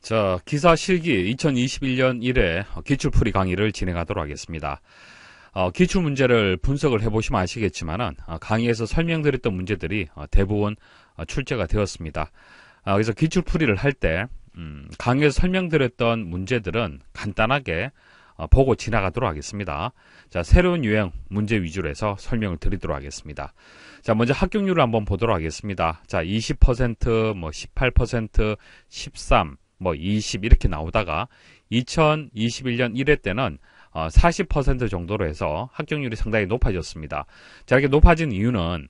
자, 기사 실기 2021년 1회 기출풀이 강의를 진행하도록 하겠습니다. 어, 기출 문제를 분석을 해보시면 아시겠지만은 어, 강의에서 설명드렸던 문제들이 어, 대부분 어, 출제가 되었습니다. 어, 그래서 기출풀이를 할때 음, 강의에서 설명드렸던 문제들은 간단하게 어, 보고 지나가도록 하겠습니다. 자, 새로운 유형 문제 위주로 해서 설명을 드리도록 하겠습니다. 자, 먼저 합격률을 한번 보도록 하겠습니다. 자, 20%, 뭐 18%, 13, 뭐 20 이렇게 나오다가 2021년 1회 때는 어, 40% 정도로 해서 합격률이 상당히 높아졌습니다. 자, 이렇게 높아진 이유는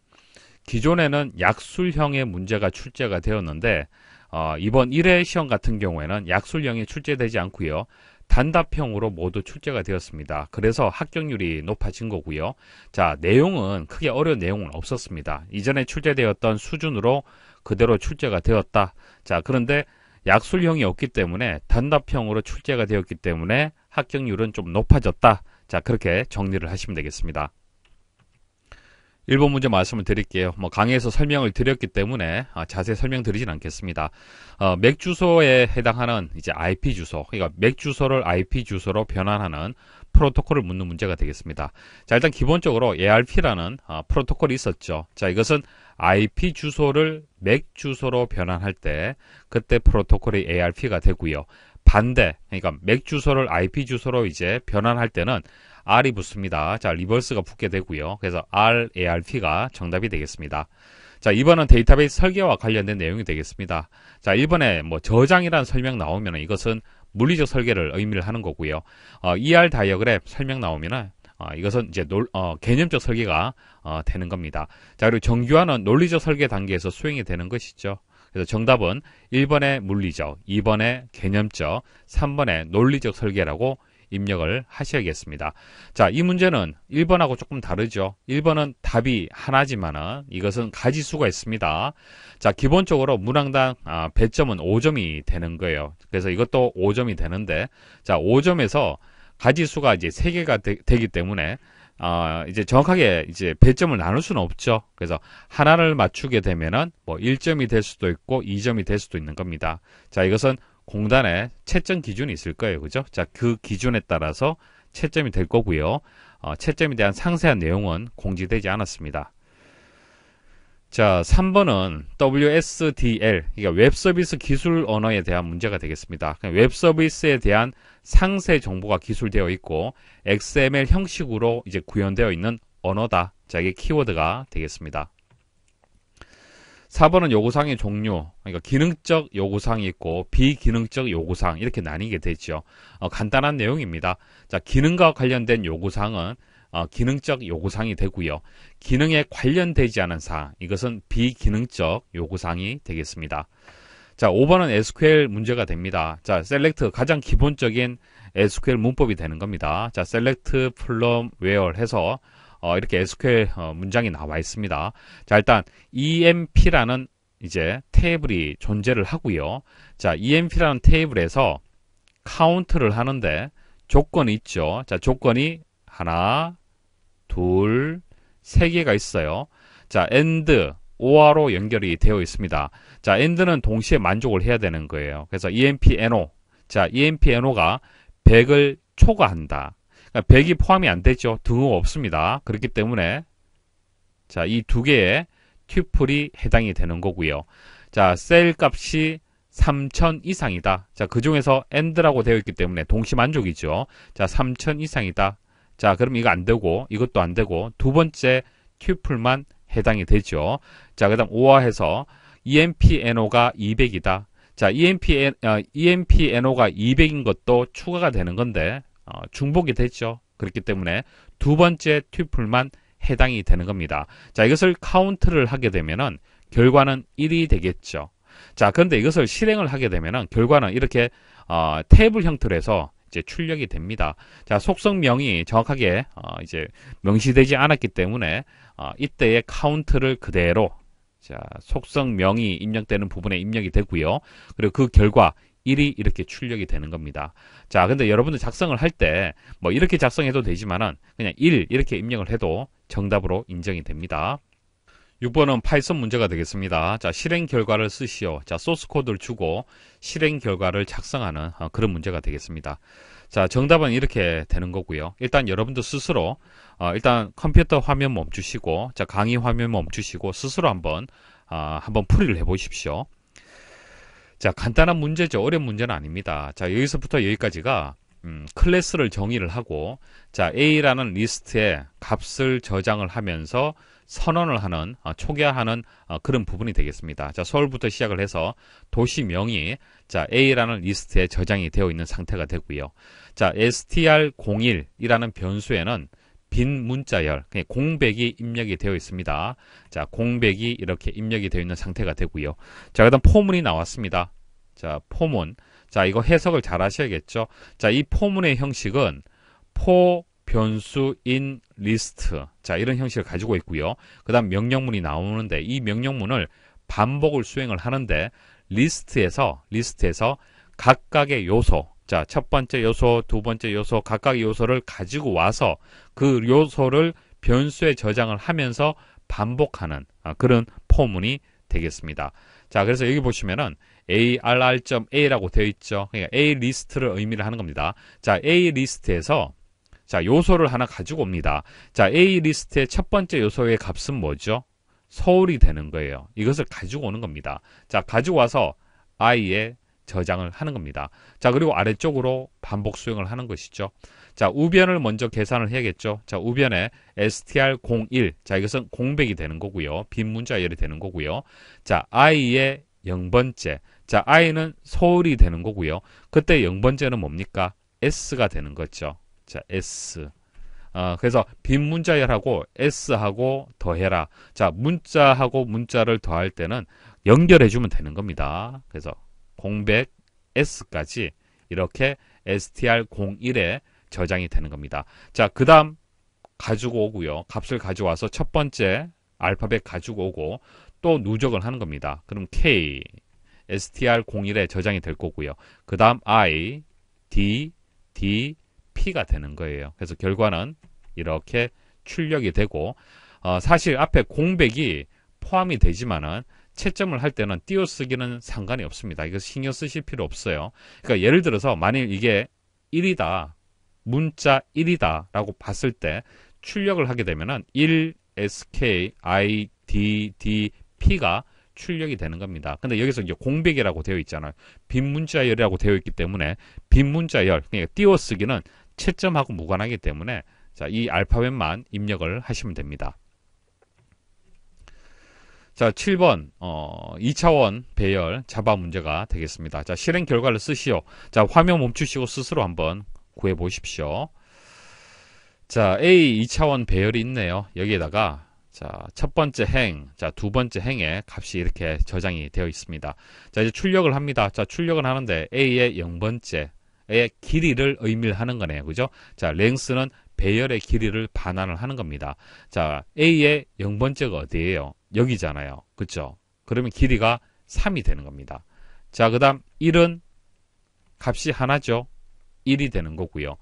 기존에는 약술형의 문제가 출제가 되었는데 어, 이번 1회 시험 같은 경우에는 약술형이 출제되지 않고요. 단답형으로 모두 출제가 되었습니다. 그래서 합격률이 높아진 거고요. 자, 내용은 크게 어려운 내용은 없었습니다. 이전에 출제되었던 수준으로 그대로 출제가 되었다. 자, 그런데 약술형이 없기 때문에 단답형으로 출제가 되었기 때문에 합격률은 좀 높아졌다. 자, 그렇게 정리를 하시면 되겠습니다. 1번 문제 말씀을 드릴게요. 뭐 강의에서 설명을 드렸기 때문에 아, 자세히 설명 드리진 않겠습니다. 어, 맥 주소에 해당하는 이제 IP 주소, 그러니까 맥 주소를 IP 주소로 변환하는 프로토콜을 묻는 문제가 되겠습니다. 자, 일단 기본적으로 ARP라는 어, 프로토콜이 있었죠. 자, 이것은 IP 주소를 MAC 주소로 변환할 때 그때 프로토콜이 ARP가 되고요. 반대, 그러니까 MAC 주소를 IP 주소로 이제 변환할 때는 R이 붙습니다. 자, reverse가 붙게 되고요. 그래서 RARP가 정답이 되겠습니다. 자, 2번은 데이터베이스 설계와 관련된 내용이 되겠습니다. 자, 1번에 뭐 저장이라는 설명 나오면 이것은 물리적 설계를 의미를 하는 거고요. 어, ER 다이어그램 설명 나오면은 어, 이것은 이제 놀, 어, 개념적 설계가 어, 되는 겁니다. 자, 그리고 정규화는 논리적 설계 단계에서 수행이 되는 것이죠. 그래서 정답은 1번의 물리적, 2번의 개념적, 3번의 논리적 설계라고 입력을 하셔야겠습니다. 자, 이 문제는 1번하고 조금 다르죠. 1번은 답이 하나지만은 이것은 가지수가 있습니다. 자, 기본적으로 문항당 아, 배점은 5점이 되는 거예요. 그래서 이것도 5점이 되는데 자, 5점에서 가지수가 이제 3개가 되, 기 때문에 아, 이제 정확하게 이제 배점을 나눌 수는 없죠. 그래서 하나를 맞추게 되면은 뭐 1점이 될 수도 있고 2점이 될 수도 있는 겁니다. 자, 이것은 공단에 채점 기준이 있을 거예요. 그죠? 자, 그 기준에 따라서 채점이 될 거고요. 어, 채점에 대한 상세한 내용은 공지되지 않았습니다. 자, 3번은 WSDL, 그러니까 웹 서비스 기술 언어에 대한 문제가 되겠습니다. 웹 서비스에 대한 상세 정보가 기술되어 있고 XML 형식으로 이제 구현되어 있는 언어다. 자, 이게 키워드가 되겠습니다. 4번은 요구사항의 종류, 그러니까 기능적 요구사항이 있고 비기능적 요구사항 이렇게 나뉘게 되죠. 어, 간단한 내용입니다. 자, 기능과 관련된 요구사항은 어, 기능적 요구사항이 되고요. 기능에 관련되지 않은 사항, 이것은 비기능적 요구사항이 되겠습니다. 자, 5번은 SQL 문제가 됩니다. 자, SELECT 가장 기본적인 SQL 문법이 되는 겁니다. 자, SELECT FROM WHERE 해서 어, 이렇게 SQL 어, 문장이 나와 있습니다. 자, 일단 EMP라는 이제 테이블이 존재를 하고요. 자, EMP라는 테이블에서 카운트를 하는데 조건이 있죠. 자, 조건이 하나, 둘, 세 개가 있어요. 자, AND, OR로 연결이 되어 있습니다. 자, AND는 동시에 만족을 해야 되는 거예요. 그래서 EMP NO. 자, EMP NO가 100을 초과한다. 100이 그러니까 포함이 안 되죠. 등호가 없습니다. 그렇기 때문에 자, 이 두 개의 튜플이 해당이 되는 거고요. 자, 셀 값이 3000 이상이다. 자, 그 중에서 AND라고 되어 있기 때문에 동시 만족이죠. 자, 3000 이상이다. 자, 그럼 이거 안 되고 이것도 안 되고 두 번째 튜플만 해당이 되죠. 자, 그다음 5화해서 EMPNO가 200이다. 자, EMP, 어, EMPNO가 200인 것도 추가가 되는 건데 어, 중복이 됐죠. 그렇기 때문에 두 번째 튜플만 해당이 되는 겁니다. 자, 이것을 카운트를 하게 되면은 결과는 1이 되겠죠. 자, 그런데 이것을 실행을 하게 되면은 결과는 이렇게 어, 테이블 형태로 해서 이제 출력이 됩니다. 자, 속성명이 정확하게 어, 이제 명시되지 않았기 때문에 어, 이때의 카운트를 그대로 자, 속성명이 입력되는 부분에 입력이 되고요. 그리고 그 결과 1이 이렇게 출력이 되는 겁니다. 자, 근데 여러분들 작성을 할 때 뭐 이렇게 작성해도 되지만은 그냥 1 이렇게 입력을 해도 정답으로 인정이 됩니다. 6번은 파이썬 문제가 되겠습니다. 자, 실행 결과를 쓰시오. 자, 소스 코드를 주고 실행 결과를 작성하는 어, 그런 문제가 되겠습니다. 자, 정답은 이렇게 되는 거고요. 일단 여러분도 스스로 어, 일단 컴퓨터 화면 멈추시고 자, 강의 화면 멈추시고 스스로 한번 어, 한번 풀이를 해 보십시오. 자, 간단한 문제죠. 어려운 문제는 아닙니다. 자, 여기서부터 여기까지가 음, 클래스를 정의를 하고 자, A라는 리스트에 값을 저장을 하면서 선언을 하는 어, 초기화하는 어, 그런 부분이 되겠습니다. 자, 서울부터 시작을 해서 도시명이 자, A라는 리스트에 저장이 되어 있는 상태가 되고요. 자, str01이라는 변수에는 빈 문자열, 공백이 입력이 되어 있습니다. 자, 공백이 이렇게 입력이 되어 있는 상태가 되고요. 자, 그다음 for문이 나왔습니다. 자, for문. 자, 이거 해석을 잘 하셔야겠죠. 자, 이 for문의 형식은 for 변수 in 리스트. 자, 이런 형식을 가지고 있고요. 그다음 명령문이 나오는데 이 명령문을 반복을 수행을 하는데 리스트에서 리스트에서 각각의 요소 자, 첫 번째 요소, 두 번째 요소, 각각의 요소를 가지고 와서 그 요소를 변수에 저장을 하면서 반복하는 아, 그런 for문이 되겠습니다. 자, 그래서 여기 보시면은 arr.a라고 되어 있죠. 그러니까 a 리스트를 의미를 하는 겁니다. 자, a 리스트에서 자, 요소를 하나 가지고 옵니다. 자, a 리스트의 첫 번째 요소의 값은 뭐죠? 서울이 되는 거예요. 이것을 가지고 오는 겁니다. 자, 가지고 와서 i에 저장을 하는 겁니다. 자, 그리고 아래쪽으로 반복 수행을 하는 것이죠. 자, 우변을 먼저 계산을 해야겠죠. 자, 우변에 str01. 자, 이것은 공백이 되는 거고요. 빈 문자열이 되는 거고요. 자, i의 0번째. 자, i는 서울이 되는 거고요. 그때 0번째는 뭡니까? s가 되는 거죠. 자, s. 어, 그래서 빈 문자열하고 s하고 더해라. 자, 문자하고 문자를 더할 때는 연결해주면 되는 겁니다. 그래서 공백 S까지 이렇게 str01에 저장이 되는 겁니다. 자, 그 다음 가지고 오고요. 값을 가져와서 첫 번째 알파벳 가지고 오고 또 누적을 하는 겁니다. 그럼 K, str01에 저장이 될 거고요. 그 다음 I, D, D, P가 되는 거예요. 그래서 결과는 이렇게 출력이 되고 어, 사실 앞에 공백이 포함이 되지만은 채점을 할 때는 띄어쓰기는 상관이 없습니다. 이거 신경 쓰실 필요 없어요. 그러니까 예를 들어서 만일 이게 1이다. 문자 1이다 라고 봤을 때 출력을 하게 되면은 1 SK I D D P가 출력이 되는 겁니다. 근데 여기서 이제 공백이라고 되어 있잖아요. 빈 문자열이라고 되어 있기 때문에 빈 문자열 그러니까 띄어쓰기는 채점하고 무관하기 때문에 자, 이 알파벳만 입력을 하시면 됩니다. 자, 7번, 어, 2차원 배열 자바 문제가 되겠습니다. 자, 실행 결과를 쓰시오. 자, 화면 멈추시고 스스로 한번 구해 보십시오. 자, A 2차원 배열이 있네요. 여기에다가, 자, 첫 번째 행, 자, 두 번째 행의 값이 이렇게 저장이 되어 있습니다. 자, 이제 출력을 합니다. 자, 출력을 하는데 A의 0번째 의 길이를 의미를 하는 거네요. 그죠? 자, 랭스는 배열의 길이를 반환을 하는 겁니다. 자, A의 0번째가 어디예요? 여기잖아요. 그쵸? 그러면 길이가 3이 되는 겁니다. 자, 그 다음 1은 값이 하나죠. 1이 되는 거고요.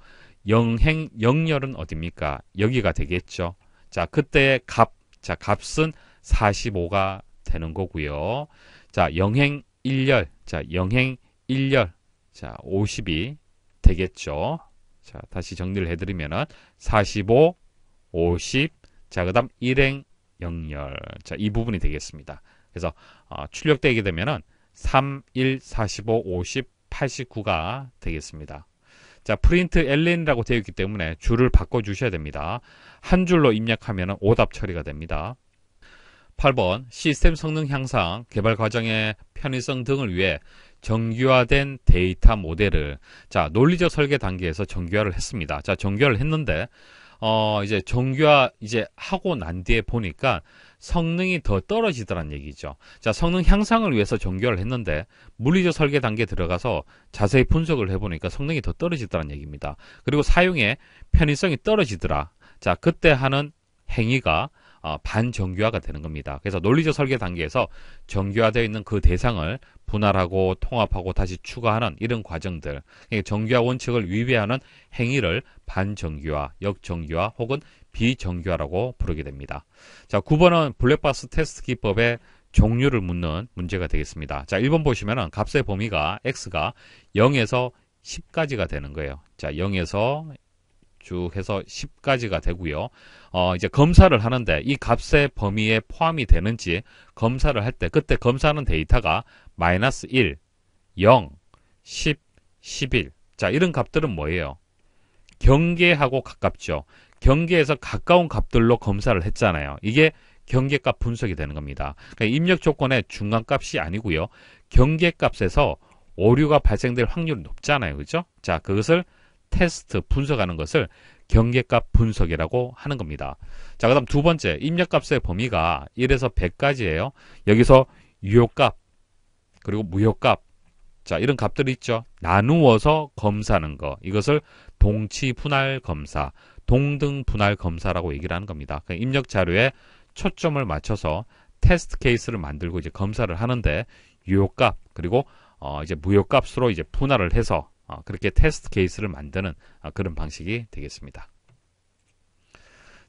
영행, 영열은 어딥니까? 여기가 되겠죠. 자, 그때의 값, 자, 값은 45가 되는 거고요. 자, 영행 1열, 자, 영행 1열, 자, 50이 되겠죠. 자, 다시 정리를 해드리면은 45, 50, 자, 그 다음 1행 0열. 자, 이 부분이 되겠습니다. 그래서 어, 출력되게 되면은 3, 1, 45, 50, 89가 되겠습니다. 자, 프린트 ln이라고 되어 있기 때문에 줄을 바꿔 주셔야 됩니다. 한 줄로 입력하면 오답 처리가 됩니다. 8번 시스템 성능 향상, 개발 과정의 편의성 등을 위해 정규화된 데이터 모델을 자 논리적 설계 단계에서 정규화를 했습니다. 자 정규화를 했는데 어 이제 정규화 이제 하고 난 뒤에 보니까 성능이 더 떨어지더란 얘기죠. 자 성능 향상을 위해서 정규화를 했는데 물리적 설계 단계에 들어가서 자세히 분석을 해보니까 성능이 더 떨어지더란 얘기입니다. 그리고 사용의 편의성이 떨어지더라. 자 그때 하는 행위가 어, 반정규화가 되는 겁니다. 그래서 논리적 설계 단계에서 정규화되어 있는 그 대상을 분할하고 통합하고 다시 추가하는 이런 과정들, 정규화 원칙을 위배하는 행위를 반정규화, 역정규화 혹은 비정교화라고 부르게 됩니다. 자, 9번은 블랙박스 테스트 기법의 종류를 묻는 문제가 되겠습니다. 자, 1번 보시면은 값의 범위가 x가 0에서 10까지가 되는 거예요. 자, 0에서 쭉 해서 10까지가 되고요. 어, 이제 검사를 하는데 이 값의 범위에 포함이 되는지 검사를 할 때 그때 검사하는 데이터가 마이너스 1, 0, 10, 11. 자, 이런 값들은 뭐예요? 경계하고 가깝죠. 경계에서 가까운 값들로 검사를 했잖아요. 이게 경계값 분석이 되는 겁니다. 그러니까 입력 조건의 중간값이 아니고요. 경계값에서 오류가 발생될 확률이 높잖아요. 그죠? 자, 그것을 테스트 분석하는 것을 경계값 분석이라고 하는 겁니다. 자, 그 다음 두 번째 입력값의 범위가 1에서 100까지예요. 여기서 유효값 그리고 무효값 자, 이런 값들이 있죠. 나누어서 검사하는 거. 이것을 동치 분할 검사, 동등 분할 검사라고 얘기를 하는 겁니다. 그러니까 입력 자료에 초점을 맞춰서 테스트 케이스를 만들고 이제 검사를 하는데 유효값 그리고 어 이제 무효값으로 이제 분할을 해서 어 그렇게 테스트 케이스를 만드는 어 그런 방식이 되겠습니다.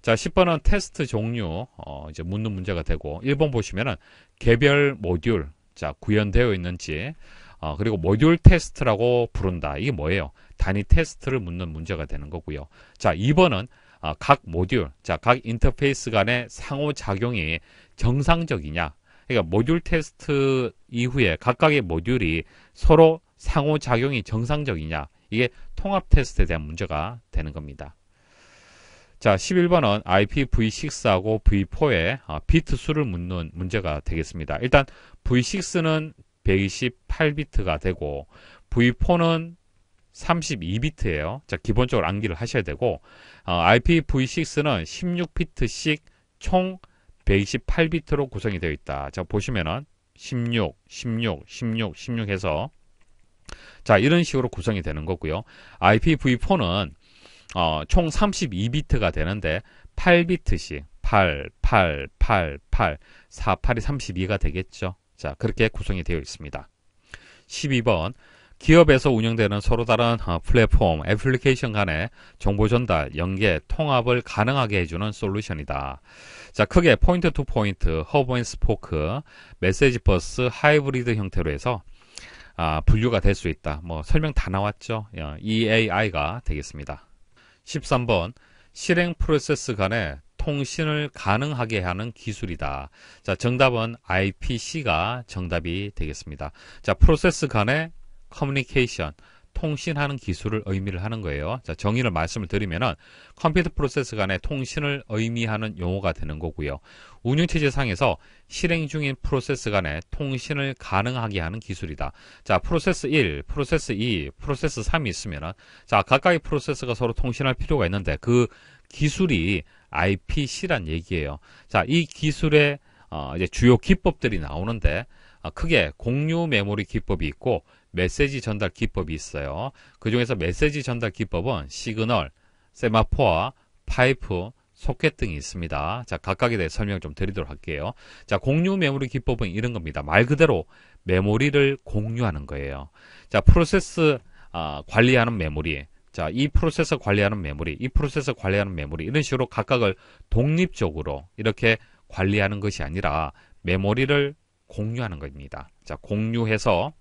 자, 10번은 테스트 종류 어 이제 묻는 문제가 되고 1번 보시면은 개별 모듈 자 구현되어 있는지 어, 그리고 모듈 테스트라고 부른다. 이게 뭐예요? 단위 테스트를 묻는 문제가 되는 거고요. 자, 2번은 어, 각 모듈, 자, 각 인터페이스 간의 상호작용이 정상적이냐. 그러니까 모듈 테스트 이후에 각각의 모듈이 서로 상호작용이 정상적이냐. 이게 통합 테스트에 대한 문제가 되는 겁니다. 자, 11번은 IPv6하고 V4의 어, 비트 수를 묻는 문제가 되겠습니다. 일단 V6는 128비트가 되고 V4는 32비트예요. 자, 기본적으로 암기를 하셔야 되고 어, IPv6는 16비트씩 총 128비트로 구성이 되어 있다. 자, 보시면은 16, 16, 16, 16 해서 자, 이런 식으로 구성이 되는 거고요. IPv4는 어, 총 32비트가 되는데 8비트씩 8, 8, 8, 8, 4, 8이 32가 되겠죠. 자, 그렇게 구성이 되어 있습니다. 12번 기업에서 운영되는 서로 다른 어, 플랫폼, 애플리케이션 간의 정보 전달, 연계, 통합을 가능하게 해주는 솔루션이다. 자, 크게 point to point, hub and spoke, 메시지 버스, 하이브리드 형태로 해서 아, 분류가 될 수 있다. 뭐 설명 다 나왔죠. EAI가 되겠습니다. 13번 실행 프로세스 간의 통신을 가능하게 하는 기술이다. 자, 정답은 IPC가 정답이 되겠습니다. 자, 프로세스 간의 커뮤니케이션, 통신하는 기술을 의미를 하는 거예요. 자, 정의를 말씀을 드리면은 컴퓨터 프로세스 간의 통신을 의미하는 용어가 되는 거고요. 운영체제상에서 실행 중인 프로세스 간의 통신을 가능하게 하는 기술이다. 자, 프로세스 1, 프로세스 2, 프로세스 3이 있으면은 자, 각각의 프로세스가 서로 통신할 필요가 있는데 그 기술이 IPC란 얘기예요. 자, 이 기술의 어, 이제 주요 기법들이 나오는데 어, 크게 공유 메모리 기법이 있고 메시지 전달 기법이 있어요. 그 중에서 메시지 전달 기법은 시그널, semaphore 파이프, 소켓 등이 있습니다. 자, 각각에 대해 설명 좀 드리도록 할게요. 자, 공유 메모리 기법은 이런 겁니다. 말 그대로 메모리를 공유하는 거예요. 자, 프로세스 어, 관리하는 메모리. 자, 이 프로세서 관리하는 메모리, 이 프로세서 관리하는 메모리 이런 식으로 각각을 독립적으로 이렇게 관리하는 것이 아니라 메모리를 공유하는 겁니다. 자, 공유해서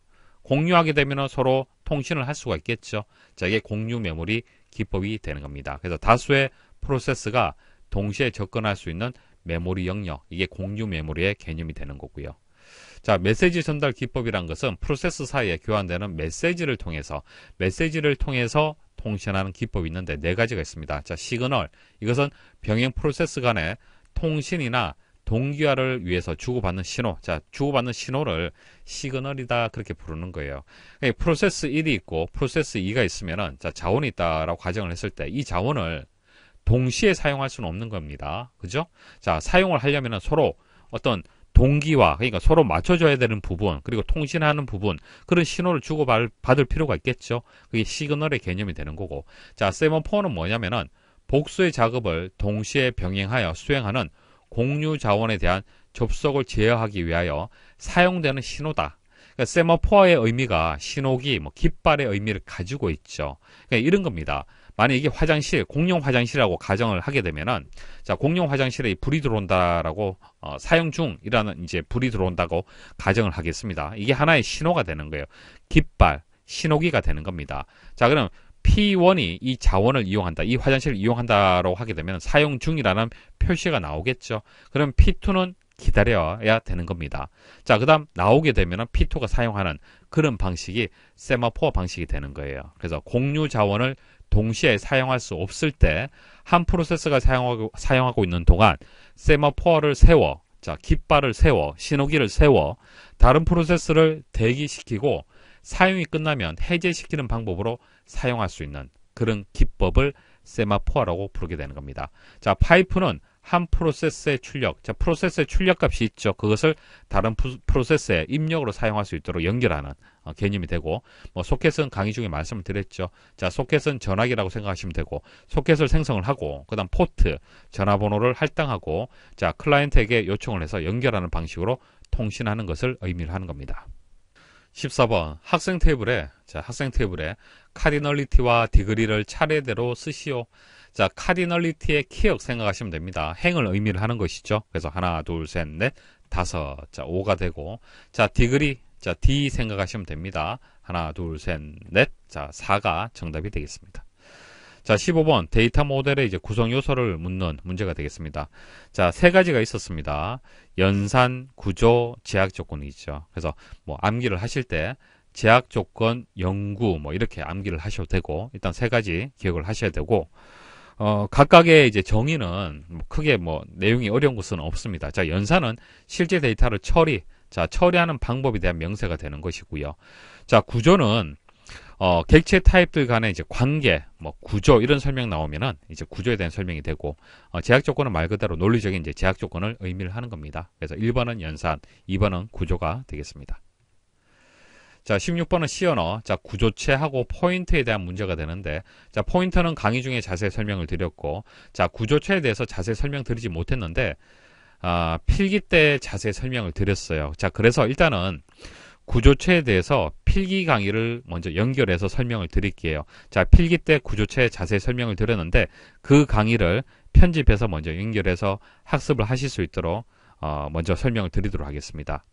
공유하게 되면 서로 통신을 할 수가 있겠죠. 자, 이게 공유 메모리 기법이 되는 겁니다. 그래서 다수의 프로세스가 동시에 접근할 수 있는 메모리 영역, 이게 공유 메모리의 개념이 되는 거고요. 자, 메시지 전달 기법이란 것은 프로세스 사이에 교환되는 메시지를 통해서 메시지를 통해서 통신하는 기법이 있는데 네 가지가 있습니다. 자, 시그널. 이것은 병행 프로세스 간의 통신이나 동기화를 위해서 주고받는 신호. 자, 주고받는 신호를 시그널이다. 그렇게 부르는 거예요. 그러니까 프로세스 1이 있고 프로세스 2가 있으면은 자, 자원이 있다라고 가정을 했을 때 이 자원을 동시에 사용할 수는 없는 겁니다. 그죠? 자, 사용을 하려면 서로 어떤 동기화, 그러니까 서로 맞춰줘야 되는 부분, 그리고 통신하는 부분, 그런 신호를 주고받을 필요가 있겠죠. 그게 시그널의 개념이 되는 거고. 자, 세븐4는 뭐냐면은 복수의 작업을 동시에 병행하여 수행하는 공유 자원에 대한 접속을 제어하기 위하여 사용되는 신호다. 그러니까 세마포의 의미가 신호기, 뭐 깃발의 의미를 가지고 있죠. 그러니까 이런 겁니다. 만약 이게 화장실, 공용 화장실이라고 가정을 하게 되면은, 자, 공용 화장실에 불이 들어온다라고, 어, 사용 중이라는 이제 불이 들어온다고 가정을 하겠습니다. 이게 하나의 신호가 되는 거예요. 깃발, 신호기가 되는 겁니다. 자, 그럼 P1이 이 자원을 이용한다, 이 화장실을 이용한다라고 하게 되면 사용 중이라는 표시가 나오겠죠. 그럼 P2는 기다려야 되는 겁니다. 자, 그 다음 나오게 되면 P2가 사용하는 그런 방식이 세마포어 방식이 되는 거예요. 그래서 공유 자원을 동시에 사용할 수 없을 때 한 프로세스가 사용하고, 사용하고 있는 동안 세마포어를 세워, 자, 깃발을 세워, 신호기를 세워, 다른 프로세스를 대기시키고 사용이 끝나면 해제시키는 방법으로 사용할 수 있는 그런 기법을 세마포어라고 부르게 되는 겁니다. 자, 파이프는 한 프로세스의 출력, 자, 프로세스의 출력 값이 있죠. 그것을 다른 프로세스에 입력으로 사용할 수 있도록 연결하는 어, 개념이 되고, 뭐, 소켓은 강의 중에 말씀을 드렸죠. 자, 소켓은 전화기라고 생각하시면 되고, 소켓을 생성을 하고, 그 다음 포트, 전화번호를 할당하고, 자, 클라이언트에게 요청을 해서 연결하는 방식으로 통신하는 것을 의미를 하는 겁니다. 14번 학생 테이블에 자 학생 테이블에 cardinality와 degree를 차례대로 쓰시오. 자 cardinality의 키역 생각하시면 됩니다. 행을 의미를 하는 것이죠. 그래서 하나 둘 셋 넷 다섯 자 5가 되고 자 디그리 자 D 생각하시면 됩니다. 하나 둘 셋 넷 자 4가 정답이 되겠습니다. 자, 15번 데이터 모델의 이제 구성 요소를 묻는 문제가 되겠습니다. 자, 세 가지가 있었습니다. 연산, 구조, 제약 조건이 있죠. 그래서 뭐 암기를 하실 때 제약 조건, 연구 뭐 이렇게 암기를 하셔도 되고 일단 세 가지 기억을 하셔야 되고 어, 각각의 이제 정의는 뭐 크게 뭐 내용이 어려운 것은 없습니다. 자, 연산은 실제 데이터를 처리, 자, 처리하는 방법에 대한 명세가 되는 것이고요. 자, 구조는 어, 객체 타입들 간의 이제 관계, 뭐 구조 이런 설명 나오면은 이제 구조에 대한 설명이 되고 어, 제약 조건은 말 그대로 논리적인 이제 제약 조건을 의미를 하는 겁니다. 그래서 1번은 연산, 2번은 구조가 되겠습니다. 자, 16번은 C 언어. 자, 구조체하고 포인터에 대한 문제가 되는데, 자, 포인터는 강의 중에 자세히 설명을 드렸고, 자, 구조체에 대해서 자세히 설명 드리지 못했는데, 아, 필기 때 자세히 설명을 드렸어요. 자, 그래서 일단은 구조체에 대해서 필기 강의를 먼저 연결해서 설명을 드릴게요. 자, 필기 때 구조체 자세히 설명을 드렸는데 그 강의를 편집해서 먼저 연결해서 학습을 하실 수 있도록 어, 먼저 설명을 드리도록 하겠습니다.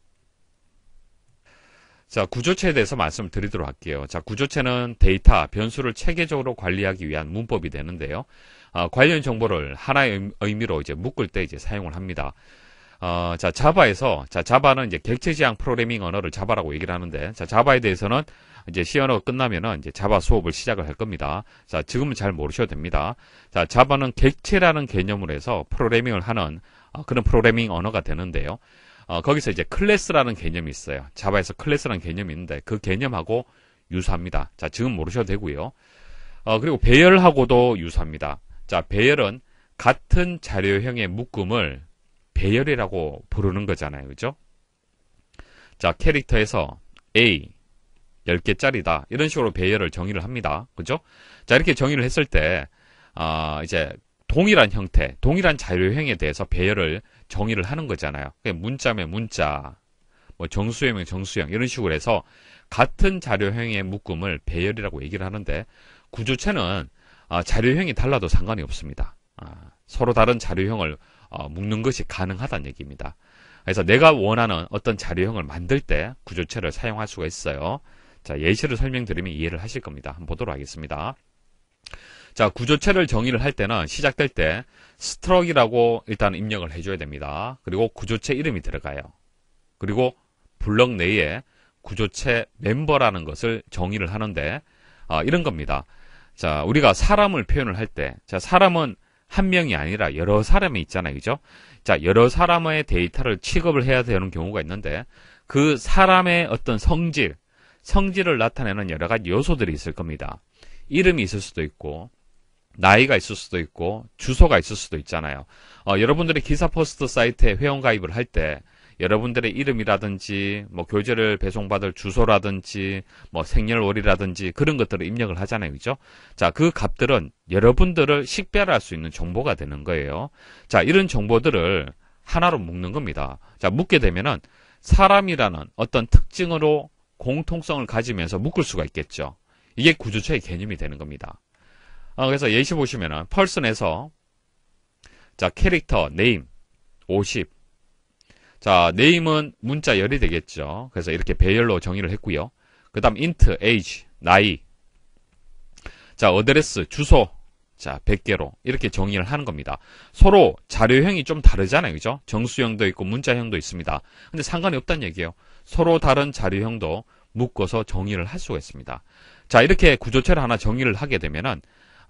자, 구조체에 대해서 말씀을 드리도록 할게요. 자, 구조체는 데이터, 변수를 체계적으로 관리하기 위한 문법이 되는데요. 어, 관련 정보를 하나의 의미로 이제 묶을 때 이제 사용을 합니다. 어, 자, 자바에서, 자, 자바는 이제 객체 지향 프로그래밍 언어를 자바라고 얘기를 하는데, 자, 자바에 대해서는 이제 C 언어가 끝나면은 이제 자바 수업을 시작을 할 겁니다. 자, 지금은 잘 모르셔도 됩니다. 자, 자바는 객체라는 개념으로 해서 프로그래밍을 하는 어, 그런 프로그래밍 언어가 되는데요. 어, 거기서 이제 클래스라는 개념이 있어요. 자바에서 클래스라는 개념이 있는데 그 개념하고 유사합니다. 자, 지금 모르셔도 되고요. 어, 그리고 배열하고도 유사합니다. 자, 배열은 같은 자료형의 묶음을 배열이라고 부르는 거잖아요. 그죠? 자, 캐릭터에서 A 10개짜리다. 이런 식으로 배열을 정의를 합니다. 그죠? 자, 이렇게 정의를 했을 때, 아, 이제 동일한 형태, 동일한 자료형에 대해서 배열을 정의를 하는 거잖아요. 문자면 문자, 뭐 정수형이면 정수형, 이런 식으로 해서 같은 자료형의 묶음을 배열이라고 얘기를 하는데, 구조체는 아, 자료형이 달라도 상관이 없습니다. 아, 서로 다른 자료형을 어, 묶는 것이 가능하다는 얘기입니다. 그래서 내가 원하는 어떤 자료형을 만들 때 구조체를 사용할 수가 있어요. 자, 예시를 설명드리면 이해를 하실 겁니다. 한번 보도록 하겠습니다. 자, 구조체를 정의를 할 때는 시작될 때 struct이라고 일단 입력을 해줘야 됩니다. 그리고 구조체 이름이 들어가요. 그리고 블럭 내에 구조체 멤버라는 것을 정의를 하는데 어, 이런 겁니다. 자, 우리가 사람을 표현을 할 때, 자, 사람은 한 명이 아니라 여러 사람이 있잖아요. 그죠? 자, 여러 사람의 데이터를 취급을 해야 되는 경우가 있는데 그 사람의 어떤 성질, 성질을 나타내는 여러 가지 요소들이 있을 겁니다. 이름이 있을 수도 있고 나이가 있을 수도 있고 주소가 있을 수도 있잖아요. 어, 여러분들이 기사 포스트 사이트에 회원 가입을 할 때 여러분들의 이름이라든지 뭐 교재를 배송받을 주소라든지 뭐 생년월일이라든지 그런 것들을 입력을 하잖아요. 그죠? 자, 그 값들은 여러분들을 식별할 수 있는 정보가 되는 거예요. 자, 이런 정보들을 하나로 묶는 겁니다. 자, 묶게 되면은 사람이라는 어떤 특징으로 공통성을 가지면서 묶을 수가 있겠죠. 이게 구조체의 개념이 되는 겁니다. 어, 그래서 예시 보시면은 person에서 자 character name 50. 자 name은 문자 열이 되겠죠. 그래서 이렇게 배열로 정의를 했고요. 그 다음 int age 나이. 자 address 주소 자, 100개로 이렇게 정의를 하는 겁니다. 서로 자료형이 좀 다르잖아요. 그죠? 정수형도 있고 문자형도 있습니다. 근데 상관이 없다는 얘기예요. 서로 다른 자료형도 묶어서 정의를 할 수가 있습니다. 자, 이렇게 구조체를 하나 정의를 하게 되면은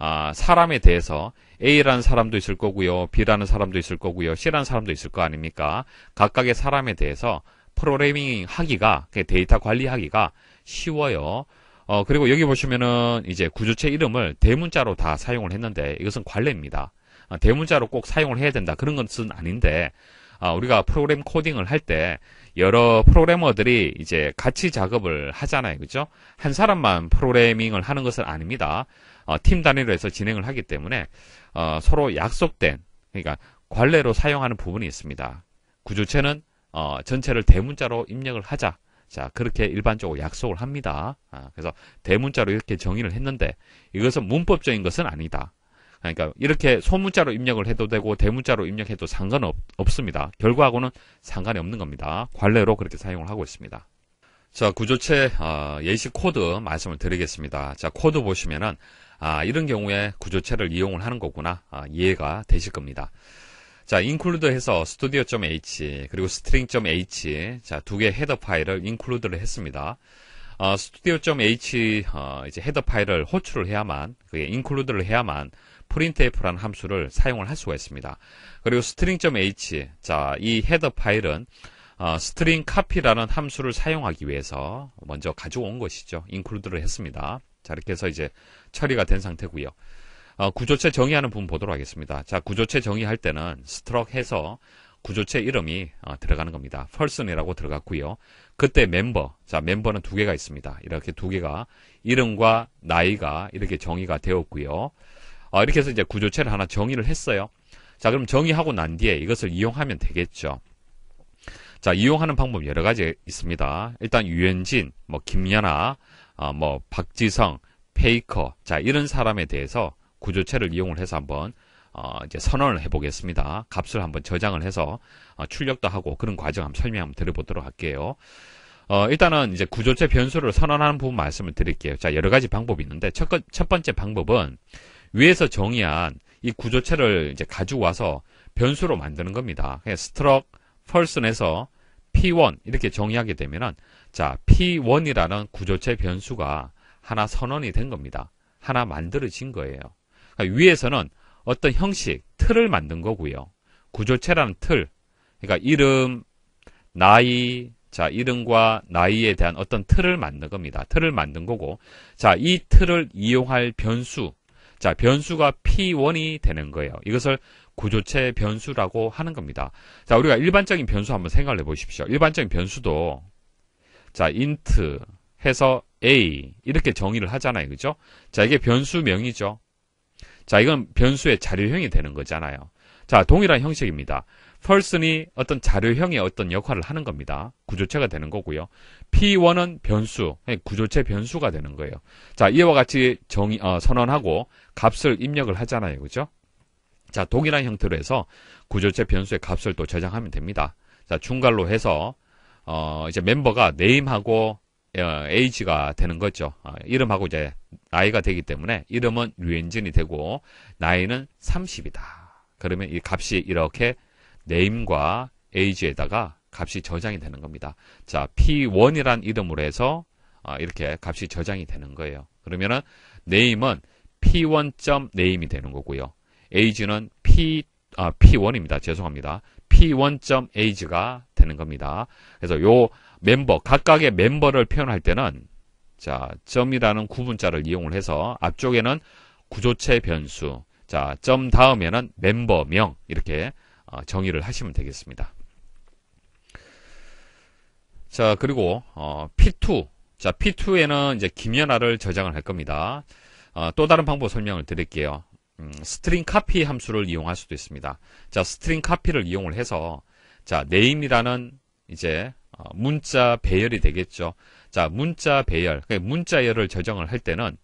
아, 사람에 대해서 A라는 사람도 있을 거고요. B라는 사람도 있을 거고요. C라는 사람도 있을 거 아닙니까? 각각의 사람에 대해서 프로그래밍 하기가 데이터 관리하기가 쉬워요. 어, 그리고 여기 보시면은 이제 구조체 이름을 대문자로 다 사용을 했는데 이것은 관례입니다. 어, 대문자로 꼭 사용을 해야 된다. 그런 것은 아닌데, 어, 우리가 프로그램 코딩을 할 때 여러 프로그래머들이 이제 같이 작업을 하잖아요. 그죠? 한 사람만 프로그래밍을 하는 것은 아닙니다. 어, 팀 단위로 해서 진행을 하기 때문에, 어, 서로 약속된, 그러니까 관례로 사용하는 부분이 있습니다. 구조체는 어, 전체를 대문자로 입력을 하자. 자, 그렇게 일반적으로 약속을 합니다. 아, 그래서 대문자로 이렇게 정의를 했는데 이것은 문법적인 것은 아니다. 그러니까 이렇게 소문자로 입력을 해도 되고 대문자로 입력해도 상관없습니다. 결과하고는 상관이 없는 겁니다. 관례로 그렇게 사용을 하고 있습니다. 자, 구조체 어, 예시 코드 말씀을 드리겠습니다. 자, 코드 보시면은 아, 이런 경우에 구조체를 이용을 하는 거구나 아, 이해가 되실 겁니다. 자, include 해서 stdio.h 그리고 string.h 자, 두 개의 헤더 파일을 include를 했습니다. 어, stdio.h 어, 이제 헤더 파일을 호출을 해야만 그게 include를 해야만 printf라는 함수를 사용을 할 수가 있습니다. 그리고 string.h 자, 이 헤더 파일은 어, string copy라는 함수를 사용하기 위해서 먼저 가져온 것이죠. include를 했습니다. 자, 이렇게 해서 이제 처리가 된 상태고요. 어, 구조체 정의하는 부분 보도록 하겠습니다. 자, 구조체 정의할 때는 스트럭 해서 구조체 이름이 어, 들어가는 겁니다. person이라고 들어갔고요. 그때 멤버, 자 멤버는 두 개가 있습니다. 이렇게 두 개가 이름과 나이가 이렇게 정의가 되었고요. 어, 이렇게 해서 이제 구조체를 하나 정의를 했어요. 자 그럼 정의하고 난 뒤에 이것을 이용하면 되겠죠. 자 이용하는 방법 여러 가지 있습니다. 일단 유현진, 뭐 김연아, 어, 뭐 박지성, 페이커, 자 이런 사람에 대해서 구조체를 이용을 해서 한번 어, 이제 선언을 해보겠습니다. 값을 한번 저장을 해서 어, 출력도 하고 그런 과정 한번 설명 한번 드려보도록 할게요. 어, 일단은 이제 구조체 변수를 선언하는 부분 말씀을 드릴게요. 자, 여러 가지 방법이 있는데 첫, 첫 번째 방법은 위에서 정의한 이 구조체를 이제 가지고 와서 변수로 만드는 겁니다. 스트럭 person에서 p1 이렇게 정의하게 되면은 자, p1이라는 구조체 변수가 하나 선언이 된 겁니다. 하나 만들어진 거예요. 그러니까 위에서는 어떤 형식, 틀을 만든 거고요. 구조체라는 틀, 그러니까 이름, 나이, 자, 이름과 나이에 대한 어떤 틀을 만든 겁니다. 틀을 만든 거고, 자, 이 틀을 이용할 변수, 자, 변수가 P1이 되는 거예요. 이것을 구조체 변수라고 하는 겁니다. 자, 우리가 일반적인 변수 한번 생각을 해 보십시오. 일반적인 변수도, 자, int 해서 a, 이렇게 정의를 하잖아요. 그죠? 자, 이게 변수명이죠. 자, 이건 변수의 자료형이 되는 거잖아요. 자, 동일한 형식입니다. person이 어떤 자료형의 어떤 역할을 하는 겁니다. 구조체가 되는 거고요. p1은 변수, 구조체 변수가 되는 거예요. 자, 이와 같이 정의, 어, 선언하고 값을 입력을 하잖아요. 그죠? 자, 동일한 형태로 해서 구조체 변수의 값을 또 저장하면 됩니다. 자, 중괄로 해서, 어, 이제 멤버가 네임하고 어, age가 되는 거죠. 어, 이름하고 이제 나이가 되기 때문에 이름은 류엔진이 되고 나이는 30이다. 그러면 이 값이 이렇게 name과 age에다가 값이 저장이 되는 겁니다. 자, p1이란 이름으로 해서 어, 이렇게 값이 저장이 되는 거예요. 그러면은 name은 p1.name이 되는 거고요. age는 p 아, p1입니다. 죄송합니다. p1.age가 되는 겁니다. 그래서 요 멤버, 각각의 멤버를 표현할 때는 자, 점이라는 구분자를 이용을 해서 앞쪽에는 구조체 변수, 자, 점 다음에는 멤버명 이렇게 어, 정의를 하시면 되겠습니다. 자, 그리고 어, P2. 자, P2에는 이제 김연아를 저장을 할 겁니다. 어, 또 다른 방법 설명을 드릴게요. 음, string copy 함수를 이용할 수도 있습니다. 자, string copy를 이용을 해서 자, name이라는 이제 어, 문자 배열이 되겠죠. 자, 문자 배열, 그러니까 문자열을 저장을 할 때는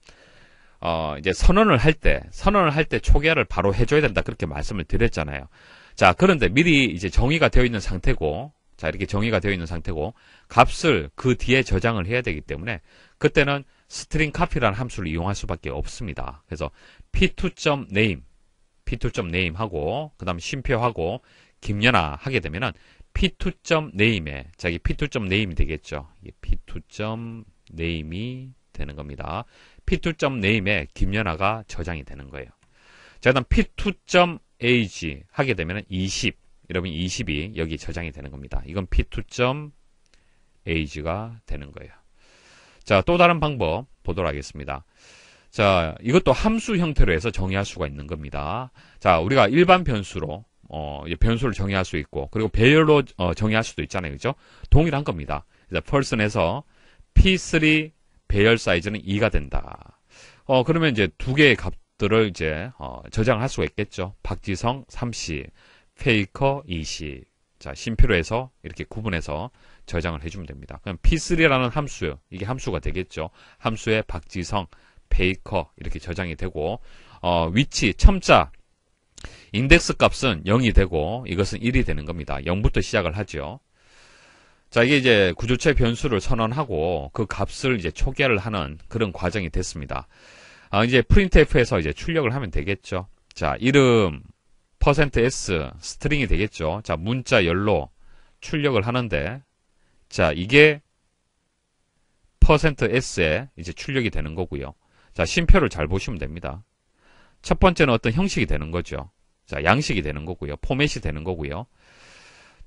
어, 이제 선언을 할 때, 선언을 할 때 초기화를 바로 해줘야 된다. 그렇게 말씀을 드렸잖아요. 자, 그런데 미리 이제 정의가 되어 있는 상태고, 자, 이렇게 정의가 되어 있는 상태고, 값을 그 뒤에 저장을 해야 되기 때문에, 그때는 string copy라는 함수를 이용할 수밖에 없습니다. 그래서 p2.name, p2.name 하고, 그 다음 쉼표하고, 김연아 하게 되면은, p2.name에, 자기 p2.name이 되겠죠. p2.name이 되는 겁니다. p2.name에 김연아가 저장이 되는 거예요. 자, 그다음 p2.age 하게 되면 20, 여러분 20이 여기 저장이 되는 겁니다. 이건 p2.age가 되는 거예요. 자, 또 다른 방법 보도록 하겠습니다. 자, 이것도 함수 형태로 해서 정의할 수가 있는 겁니다. 자, 우리가 일반 변수로 어, 변수를 정의할 수 있고 그리고 배열로 어, 정의할 수도 있잖아요. 그죠? 동일한 겁니다. 그래서 person에서 p3 배열 사이즈는 2가 된다. 어, 그러면 이제 두 개의 값들을 이제, 어, 저장할 수가 있겠죠. 박지성 3시, 페이커 2시. 자, 심표로 해서 이렇게 구분해서 저장을 해주면 됩니다. 그럼 P3라는 함수, 이게 함수가 되겠죠. 함수에 박지성, 페이커 이렇게 저장이 되고, 어, 위치, 첨자, 인덱스 값은 0이 되고, 이것은 1이 되는 겁니다. 0부터 시작을 하죠. 자, 이게 이제 구조체 변수를 선언하고 그 값을 이제 초기화를 하는 그런 과정이 됐습니다. 아, 이제 printf에서 이제 출력을 하면 되겠죠. 자, 이름 %s string이 되겠죠. 자, 문자 열로 출력을 하는데 자, 이게 %s에 이제 출력이 되는 거고요. 자, 심표를 잘 보시면 됩니다. 첫 번째는 어떤 형식이 되는 거죠. 자, 양식이 되는 거고요. 포맷이 되는 거고요.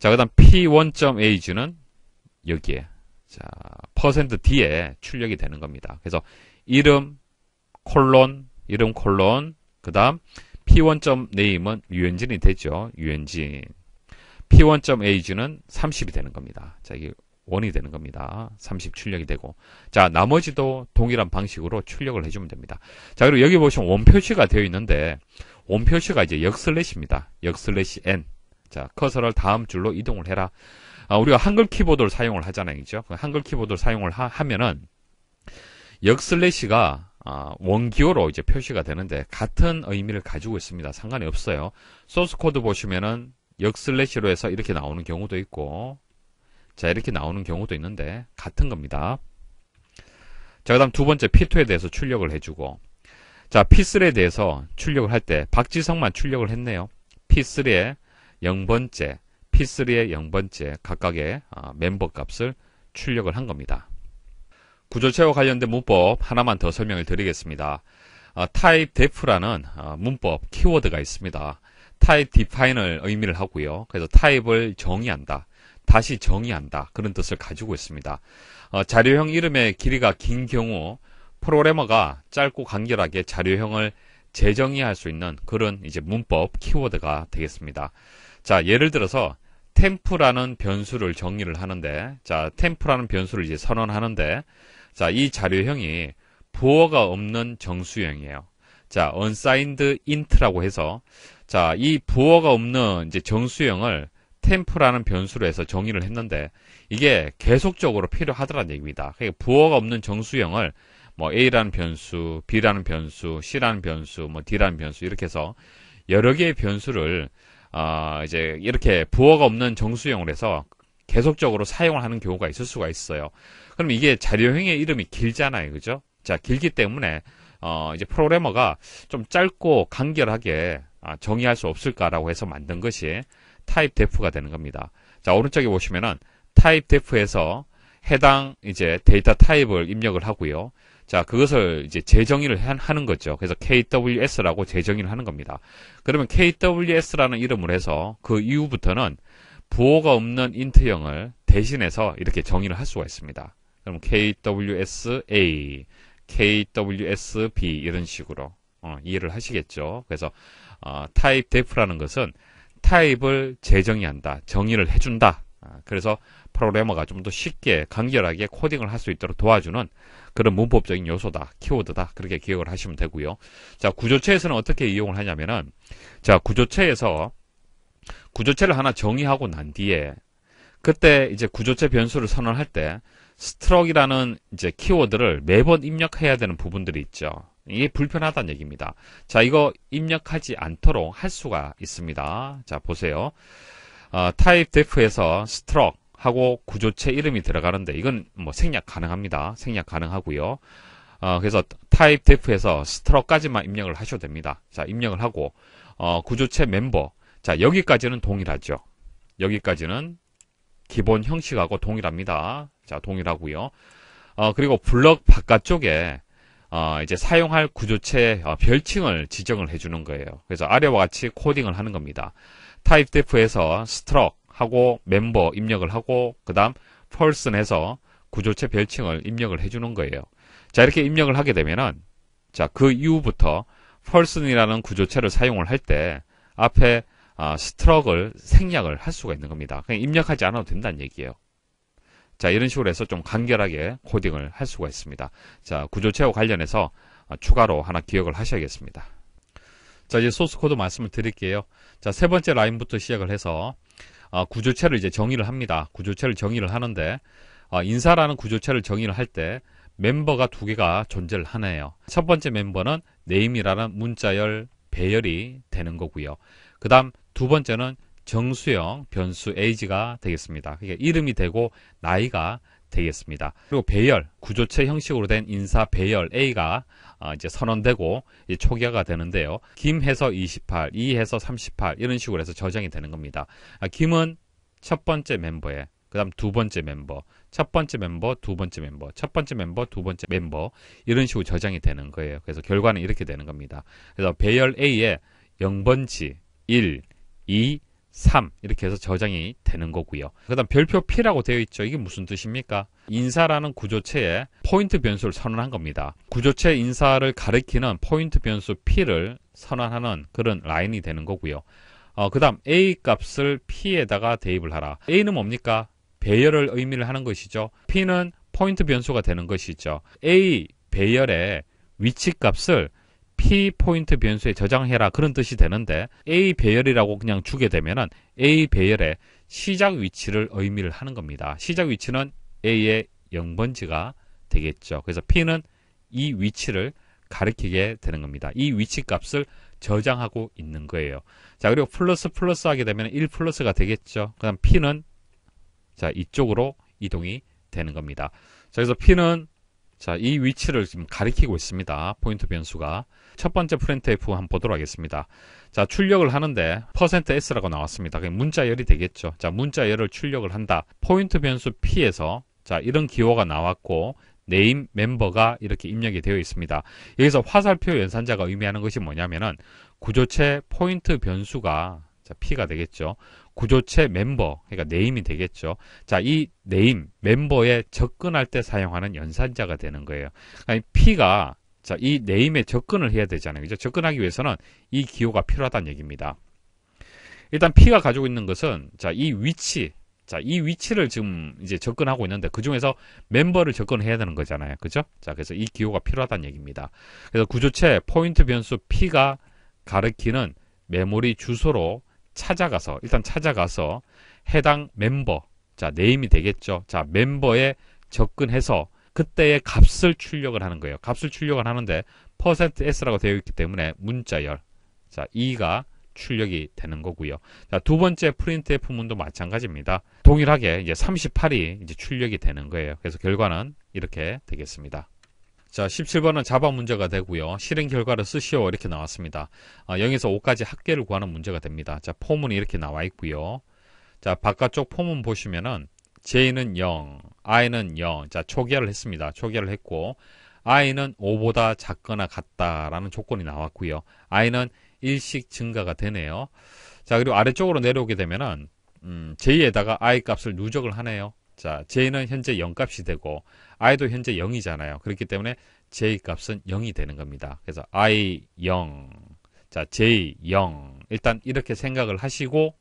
자, 그 다음 p1.age는 여기에 자 퍼센트 %d에 출력이 되는 겁니다. 그래서 이름 콜론 이름 콜론 그다음 p1.name은 유엔진이 되죠. 유엔진 p1.age는 30이 되는 겁니다. 자 이게 원이 되는 겁니다. 30 출력이 되고 자 나머지도 동일한 방식으로 출력을 해주면 됩니다. 자 그리고 여기 보시면 원 표시가 되어 있는데 원 표시가 이제 역슬래시입니다. 역슬래시 n 자 커서를 다음 줄로 이동을 해라. 아, 우리가 한글 키보드를 사용을 하잖아요. 그죠? 그 한글 키보드를 사용을 하, 면은 역슬래시가 아, 원기호로 이제 표시가 되는데 같은 의미를 가지고 있습니다. 상관이 없어요. 소스 코드 보시면은 역슬래시로 해서 이렇게 나오는 경우도 있고 자 이렇게 나오는 경우도 있는데 같은 겁니다. 자 그다음 두 번째 P2에 대해서 출력을 해 주고 자 P3에 대해서 출력을 할 때 박지성만 출력을 했네요. P3에 0번째 P3의 0번째 각각의 아, 멤버 값을 출력을 한 겁니다. 구조체와 관련된 문법 하나만 더 설명을 드리겠습니다. 어, type def라는 어, 문법 키워드가 있습니다. type define을 의미를 하고요. 그래서 타입을 정의한다. 다시 정의한다. 그런 뜻을 가지고 있습니다. 어, 자료형 이름의 길이가 긴 경우 프로그래머가 짧고 간결하게 자료형을 재정의할 수 있는 그런 이제 문법 키워드가 되겠습니다. 자, 예를 들어서 템프라는 변수를 정의를 하는데 자, 템프라는 변수를 이제 선언하는데 자, 이 자료형이 부호가 없는 정수형이에요. 자, unsigned int라고 해서 자, 이 부호가 없는 이제 정수형을 템프라는 변수로 해서 정의를 했는데 이게 계속적으로 필요하더라는 얘기입니다. 그러니까 부호가 없는 정수형을 뭐 A라는 변수, B라는 변수, C라는 변수, 뭐 D라는 변수 이렇게 해서 여러 개의 변수를 어, 이제 이렇게 부호가 없는 정수형을 해서 계속적으로 사용을 하는 경우가 있을 수가 있어요. 그럼 이게 자료형의 이름이 길잖아요. 그죠? 자, 길기 때문에 어, 이제 프로그래머가 좀 짧고 간결하게 아, 정의할 수 없을까라고 해서 만든 것이 typedef가 되는 겁니다. 자, 오른쪽에 보시면은 typedef에서 해당 이제 데이터 타입을 입력을 하고요. 자, 그것을 이제 재정의를 하는 거죠. 그래서 KWS라고 재정의를 하는 겁니다. 그러면 KWS라는 이름을 해서 그 이후부터는 부호가 없는 인트형을 대신해서 이렇게 정의를 할 수가 있습니다. 그럼 KWSA, KWSB 이런 식으로 어, 이해를 하시겠죠. 그래서 어, 타입 def라는 것은 타입을 재정의한다, 정의를 해준다. 아, 그래서 프로그래머가 좀 더 쉽게 간결하게 코딩을 할 수 있도록 도와주는 그런 문법적인 요소다, 키워드다. 그렇게 기억을 하시면 되고요. 자, 구조체에서는 어떻게 이용을 하냐면은 자, 구조체에서 구조체를 하나 정의하고 난 뒤에 그때 이제 구조체 변수를 선언할 때 struct라는 이제 키워드를 매번 입력해야 되는 부분들이 있죠. 이게 불편하다는 얘기입니다. 자, 이거 입력하지 않도록 할 수가 있습니다. 자, 보세요. 어, typedef에서 struct 하고 구조체 이름이 들어가는데 이건 뭐 생략 가능합니다. 생략 가능하고요. 어, 그래서 typedef에서 struct까지만 입력을 하셔도 됩니다. 자, 입력을 하고 어, 구조체 멤버 자, 여기까지는 동일하죠. 여기까지는 기본 형식하고 동일합니다. 자, 동일하고요. 어, 그리고 블럭 바깥쪽에 어, 이제 사용할 구조체 어, 별칭을 지정을 해주는 거예요. 그래서 아래와 같이 코딩을 하는 겁니다. typedef에서 struct 하고 멤버 입력을 하고 그 다음 person에서 구조체 별칭을 입력을 해주는 거예요. 자 이렇게 입력을 하게 되면은 자 그 이후부터 person이라는 구조체를 사용을 할 때 앞에 아, struct를 생략을 할 수가 있는 겁니다. 그냥 입력하지 않아도 된다는 얘기예요. 자 이런 식으로 해서 좀 간결하게 코딩을 할 수가 있습니다. 자 구조체와 관련해서 아, 추가로 하나 기억을 하셔야겠습니다. 자 이제 소스 코드 말씀을 드릴게요. 자 세 번째 라인부터 시작을 해서 아, 구조체를 이제 정의를 합니다. 구조체를 정의를 하는데 아, 인사라는 구조체를 정의를 할 때 멤버가 두 개가 존재를 하네요. 첫 번째 멤버는 name이라는 문자열 배열이 되는 거고요. 그 다음 두 번째는 정수형 변수 age가 되겠습니다. 그게 이름이 되고 나이가 되겠습니다. 그리고 배열, 구조체 형식으로 된 인사 배열 A가 어, 이제 선언되고 초기화가 되는데요. 김해서 28, 이해서 38 이런 식으로 해서 저장이 되는 겁니다. 아, 김은 첫 번째 멤버에 그 다음 두 번째 멤버, 첫 번째 멤버, 두 번째 멤버, 첫 번째 멤버, 두 번째 멤버 이런 식으로 저장이 되는 거예요. 그래서 결과는 이렇게 되는 겁니다. 그래서 배열 A에 0번지 1, 2, 3 이렇게 해서 저장이 되는 거고요. 그 다음 별표 P라고 되어 있죠. 이게 무슨 뜻입니까? 인사라는 구조체에 포인트 변수를 선언한 겁니다. 구조체 인사를 가리키는 포인트 변수 P를 선언하는 그런 라인이 되는 거고요. 어, 그 다음 A 값을 P에다가 대입을 하라. A는 뭡니까? 배열을 의미를 하는 것이죠. P는 포인트 변수가 되는 것이죠. A 배열의 위치 값을 P 포인트 변수에 저장해라 그런 뜻이 되는데 A 배열이라고 그냥 주게 되면은 A 배열의 시작 위치를 의미를 하는 겁니다. 시작 위치는 A의 0번지가 되겠죠. 그래서 P는 이 위치를 가리키게 되는 겁니다. 이 위치 값을 저장하고 있는 거예요. 자, 그리고 플러스 플러스 하게 되면 1 플러스가 되겠죠. 그 다음 P는 자, 이쪽으로 이동이 되는 겁니다. 자, 그래서 P는 자, 이 위치를 지금 가리키고 있습니다. 포인트 변수가. 첫 번째 printf 한번 보도록 하겠습니다. 자, 출력을 하는데 %s라고 나왔습니다. 문자열이 되겠죠. 자, 문자열을 출력을 한다. 포인트 변수 P에서 자, 이런 기호가 나왔고 name 멤버가 이렇게 입력이 되어 있습니다. 여기서 화살표 연산자가 의미하는 것이 뭐냐면은 구조체 포인트 변수가 자, P가 되겠죠. 구조체 멤버, 그러니까 name이 되겠죠. 자, 이 name, 멤버에 접근할 때 사용하는 연산자가 되는 거예요. 그러니까 P가 자, 이 name에 접근을 해야 되잖아요. 그죠? 접근하기 위해서는 이 기호가 필요하다는 얘기입니다. 일단 P가 가지고 있는 것은 자, 이 위치, 자, 이 위치를 지금 이제 접근하고 있는데 그 중에서 멤버를 접근해야 되는 거잖아요. 그죠? 자, 그래서 이 기호가 필요하다는 얘기입니다. 그래서 구조체 포인트 변수 P가 가리키는 메모리 주소로 찾아가서 일단 찾아가서 해당 멤버 자 네임이 되겠죠. 자 멤버에 접근해서 그때의 값을 출력을 하는 거예요. 값을 출력을 하는데 %s라고 되어 있기 때문에 문자열 자 2가 출력이 되는 거고요. 자, 두 번째 프린트F 문도 마찬가지입니다. 동일하게 이제 38이 이제 출력이 되는 거예요. 그래서 결과는 이렇게 되겠습니다. 자, 17번은 자바 문제가 되고요. 실행 결과를 쓰시오 이렇게 나왔습니다. 아, 0에서 5까지 합계를 구하는 문제가 됩니다. 자, 폼은 이렇게 나와 있고요. 자, 바깥쪽 폼은 보시면은 J는 0, I는 0. 자, 초기화를 했습니다. 초기화를 했고 I는 5보다 작거나 같다라는 조건이 나왔고요. I는 1씩 증가가 되네요. 자, 그리고 아래쪽으로 내려오게 되면은 음, J에다가 I 값을 누적을 하네요. 자, J는 현재 0값이 되고 i도 현재 0이잖아요. 그렇기 때문에 j 값은 0이 되는 겁니다. 그래서 i 0, 자 j 0 일단 이렇게 생각을 하시고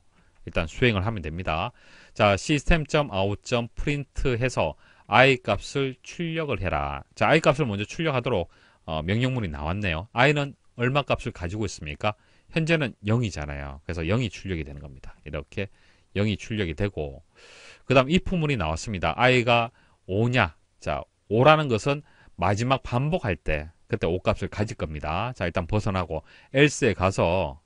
일단 수행을 하면 됩니다. 자 시스템.out.print 해서 i 값을 출력을 해라. 자 i 값을 먼저 출력하도록 어, 명령문이 나왔네요. i는 얼마 값을 가지고 있습니까? 현재는 0이잖아요. 그래서 0이 출력이 되는 겁니다. 이렇게 0이 출력이 되고 그 다음 if문이 나왔습니다. i가 5냐. 자, 5라는 것은 마지막 반복할 때 그때 5값을 가질 겁니다. 자, 일단 벗어나고 else에 가서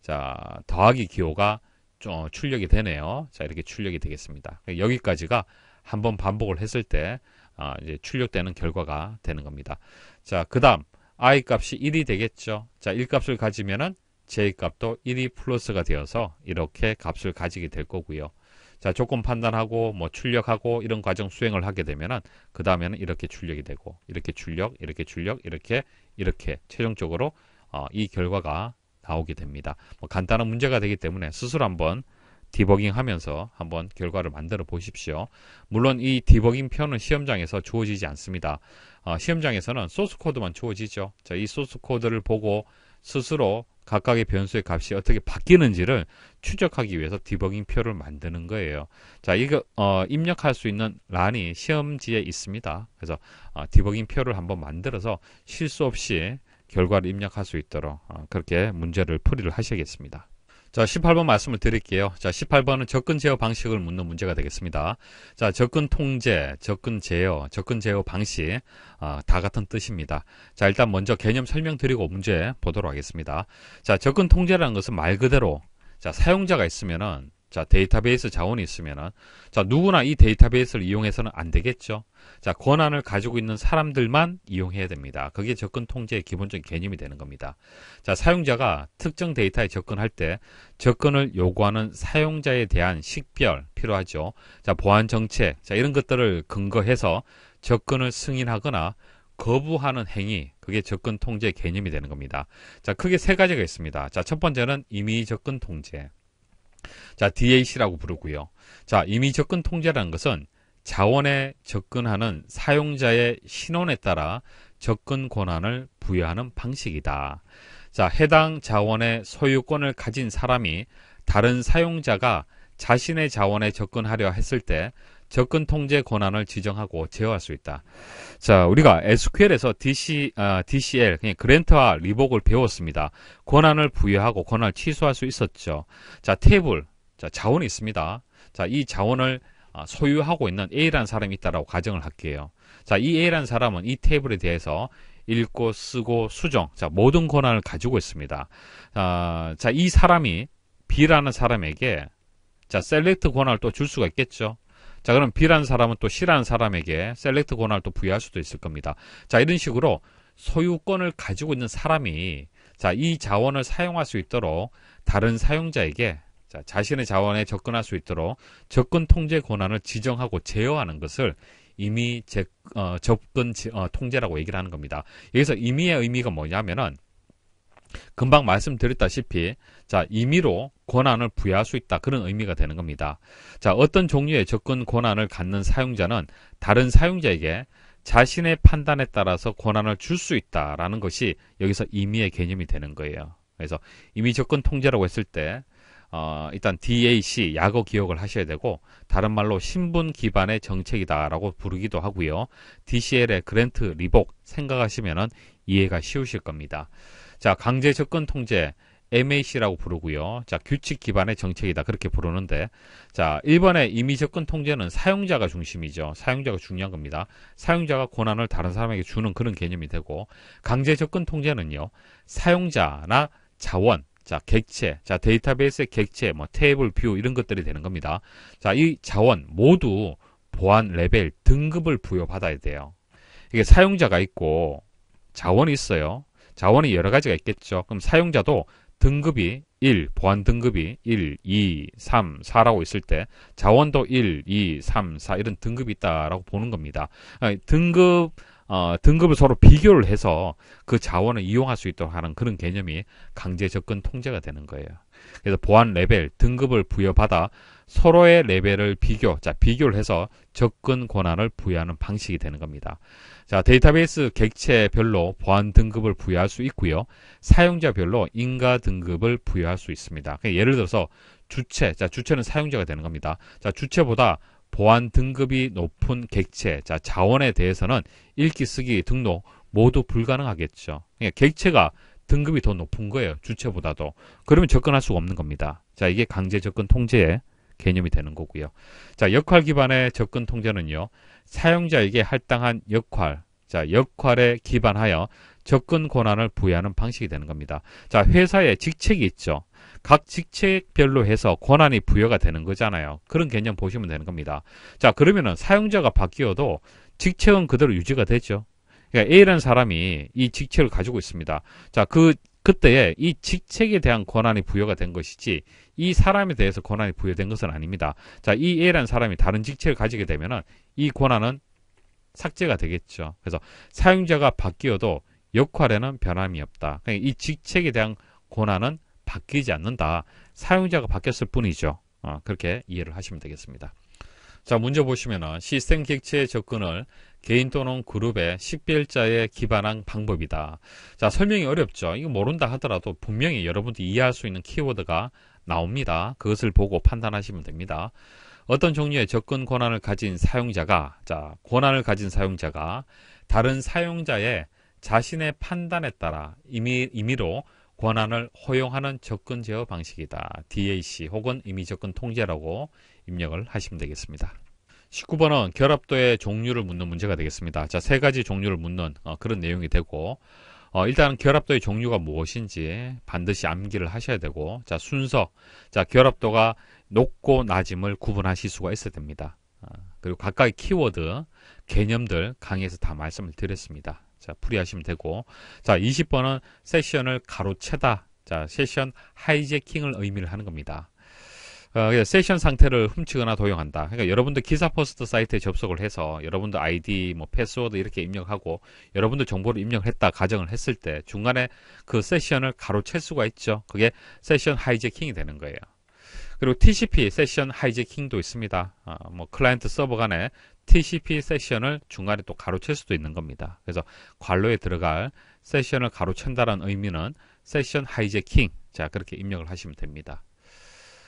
자, 더하기 기호가 좀 출력이 되네요. 자, 이렇게 출력이 되겠습니다. 여기까지가 한번 반복을 했을 때 아, 이제 출력되는 결과가 되는 겁니다. 자, 그 다음 i 값이 1이 되겠죠. 자, 1 값을 가지면은 j 값도 1이 플러스가 되어서 이렇게 값을 가지게 될 거고요. 자, 조건 판단하고 뭐 출력하고 이런 과정 수행을 하게 되면은 그 다음에는 이렇게 출력이 되고 이렇게 출력, 이렇게 출력, 이렇게 이렇게 최종적으로 어, 이 결과가 나오게 됩니다. 뭐 간단한 문제가 되기 때문에 스스로 한번 디버깅 하면서 한번 결과를 만들어 보십시오. 물론 이 디버깅 표는 시험장에서 주어지지 않습니다. 어, 시험장에서는 소스 코드만 주어지죠. 자, 이 소스 코드를 보고 스스로 각각의 변수의 값이 어떻게 바뀌는지를 추적하기 위해서 디버깅 표를 만드는 거예요. 자, 이거 어, 입력할 수 있는 란이 시험지에 있습니다. 그래서 어, 디버깅 표를 한번 만들어서 실수 없이 결과를 입력할 수 있도록 어, 그렇게 문제를 풀이를 하셔야겠습니다. 자, 18번 말씀을 드릴게요. 자, 18번은 접근 제어 방식을 묻는 문제가 되겠습니다. 자, 접근 통제, 접근 제어, 접근 제어 방식 어, 다 같은 뜻입니다. 자, 일단 먼저 개념 설명드리고 문제 보도록 하겠습니다. 자, 접근 통제라는 것은 말 그대로 자, 사용자가 있으면은 자, 데이터베이스 자원이 있으면은 자, 누구나 이 데이터베이스를 이용해서는 안 되겠죠. 자, 권한을 가지고 있는 사람들만 이용해야 됩니다. 그게 접근 통제의 기본적인 개념이 되는 겁니다. 자, 사용자가 특정 데이터에 접근할 때 접근을 요구하는 사용자에 대한 식별 필요하죠. 자, 보안 정책, 자, 이런 것들을 근거해서 접근을 승인하거나 거부하는 행위, 그게 접근 통제 개념이 되는 겁니다. 자, 크게 세 가지가 있습니다. 자, 첫 번째는 임의 접근 통제. 자, DAC라고 부르고요. 자, 임의 접근 통제라는 것은 자원에 접근하는 사용자의 신원에 따라 접근 권한을 부여하는 방식이다. 자, 해당 자원의 소유권을 가진 사람이 다른 사용자가 자신의 자원에 접근하려 했을 때 접근 통제 권한을 지정하고 제어할 수 있다. 자, 우리가 SQL에서 DC, 아, DCL, 그냥 그랜트와 리복을 배웠습니다. 권한을 부여하고 권한을 취소할 수 있었죠. 자, 테이블, 자, 자원이 있습니다. 자, 이 자원을 아, 소유하고 있는 A라는 사람이 있다라고 가정을 할게요. 자, 이 A라는 사람은 이 테이블에 대해서 읽고 쓰고 수정, 자, 모든 권한을 가지고 있습니다. 아, 자, 이 사람이 B라는 사람에게 자, SELECT 권한을 또 줄 수가 있겠죠. 자, 그럼 B라는 사람은 또 C라는 사람에게 SELECT 권한을 또 부여할 수도 있을 겁니다. 자, 이런 식으로 소유권을 가지고 있는 사람이 자, 이 자원을 사용할 수 있도록 다른 사용자에게 자, 자신의 자원에 접근할 수 있도록 접근 통제 권한을 지정하고 제어하는 것을 임의 제, 어, 접근 어, 통제라고 얘기를 하는 겁니다. 여기서 임의의 의미가 뭐냐면은 금방 말씀드렸다시피 자 임의로 권한을 부여할 수 있다 그런 의미가 되는 겁니다. 자 어떤 종류의 접근 권한을 갖는 사용자는 다른 사용자에게 자신의 판단에 따라서 권한을 줄 수 있다라는 것이 여기서 임의의 개념이 되는 거예요. 그래서 임의 접근 통제라고 했을 때 어, 일단 DAC 약어 기억을 하셔야 되고 다른 말로 신분 기반의 정책이다라고 부르기도 하고요. DCL의 그랜트 리복 생각하시면은 이해가 쉬우실 겁니다. 자, 강제 접근 통제 MAC라고 부르고요. 자, 규칙 기반의 정책이다. 그렇게 부르는데, 자, 1번의 임의 접근 통제는 사용자가 중심이죠. 사용자가 중요한 겁니다. 사용자가 권한을 다른 사람에게 주는 그런 개념이 되고, 강제 접근 통제는요, 사용자나 자원, 자, 객체, 자, 데이터베이스의 객체, 뭐, 테이블, view, 이런 것들이 되는 겁니다. 자, 이 자원 모두 보안 레벨, 등급을 부여받아야 돼요. 이게 사용자가 있고, 자원이 있어요. 자원이 여러 가지가 있겠죠. 그럼 사용자도 등급이 1, 보안 등급이 1, 2, 3, 4라고 있을 때 자원도 1, 2, 3, 4 이런 등급이 있다라고 보는 겁니다. 등급 어, 등급을 서로 비교를 해서 그 자원을 이용할 수 있도록 하는 그런 개념이 강제 접근 통제가 되는 거예요. 그래서 보안 레벨, 등급을 부여받아 서로의 레벨을 비교, 자, 비교를 해서 접근 권한을 부여하는 방식이 되는 겁니다. 자, 데이터베이스 객체별로 보안 등급을 부여할 수 있고요. 사용자별로 인가 등급을 부여할 수 있습니다. 그러니까 예를 들어서 주체, 자, 주체는 사용자가 되는 겁니다. 자, 주체보다 보안 등급이 높은 객체, 자, 자원에 대해서는 읽기, 쓰기, 등록 모두 불가능하겠죠. 그러니까 객체가 등급이 더 높은 거예요. 주체보다도. 그러면 접근할 수가 없는 겁니다. 자, 이게 강제 접근 통제의 개념이 되는 거고요. 자, 역할 기반의 접근 통제는요. 사용자에게 할당한 역할, 자, 역할에 기반하여 접근 권한을 부여하는 방식이 되는 겁니다. 자, 회사에 직책이 있죠. 각 직책별로 해서 권한이 부여가 되는 거잖아요. 그런 개념 보시면 되는 겁니다. 자, 그러면은 사용자가 바뀌어도 직책은 그대로 유지가 되죠. 그러니까 A라는 사람이 이 직책을 가지고 있습니다. 자, 그 그때에 이 직책에 대한 권한이 부여가 된 것이지 이 사람에 대해서 권한이 부여된 것은 아닙니다. 자, 이 A라는 사람이 다른 직책을 가지게 되면은 이 권한은 삭제가 되겠죠. 그래서 사용자가 바뀌어도 역할에는 변함이 없다. 그러니까 이 직책에 대한 권한은 바뀌지 않는다. 사용자가 바뀌었을 뿐이죠. 어, 그렇게 이해를 하시면 되겠습니다. 자, 문제 보시면은 시스템 객체의 접근을 개인 또는 그룹의 식별자에 기반한 방법이다. 자, 설명이 어렵죠. 이거 모른다 하더라도 분명히 여러분들이 이해할 수 있는 키워드가 나옵니다. 그것을 보고 판단하시면 됩니다. 어떤 종류의 접근 권한을 가진 사용자가, 자, 권한을 가진 사용자가 다른 사용자의 자신의 판단에 따라 임의, 임의로 권한을 허용하는 접근 제어 방식이다. DAC 혹은 임의 접근 통제라고 입력을 하시면 되겠습니다. 19번은 결합도의 종류를 묻는 문제가 되겠습니다. 자, 세 가지 종류를 묻는 어, 그런 내용이 되고 어, 일단 결합도의 종류가 무엇인지 반드시 암기를 하셔야 되고 자, 순서. 자, 결합도가 높고 낮음을 구분하실 수가 있어야 됩니다. 어, 그리고 각각의 키워드, 개념들 강의에서 다 말씀을 드렸습니다. 자, 풀이하시면 되고 자, 20번은 session을 가로채다. 자, session hijacking을 의미를 하는 겁니다. 어, 세션 상태를 훔치거나 도용한다. 그러니까 여러분들 기사 퍼스트 사이트에 접속을 해서 여러분들 아이디, 뭐 패스워드 이렇게 입력하고 여러분들 정보를 입력했다 가정을 했을 때 중간에 그 session을 가로챌 수가 있죠. 그게 session hijacking이 되는 거예요. 그리고 TCP 세션 하이제킹도 있습니다. 어, 뭐 클라이언트 서버 간에 TCP 세션을 중간에 또 가로챌 수도 있는 겁니다. 그래서 괄호에 들어갈 session을 가로챈다는 의미는 session hijacking. 자, 그렇게 입력을 하시면 됩니다.